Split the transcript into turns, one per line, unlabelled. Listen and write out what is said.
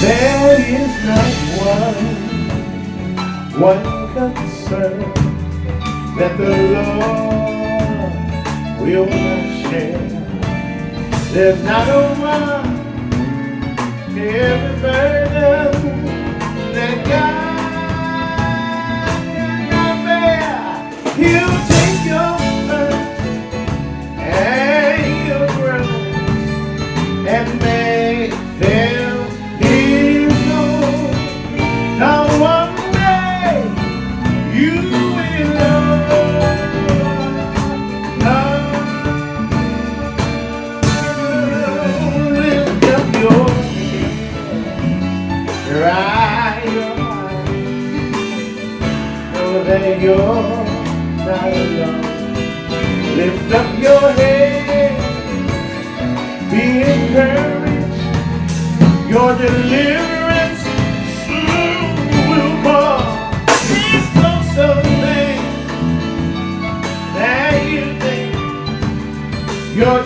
There is not one, one concern that the Lord will not share. There's not a one, every burden that God that you're not alone. Lift up your head, be encouraged. Your deliverance soon will come. It's not something that you think you're